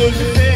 Sözü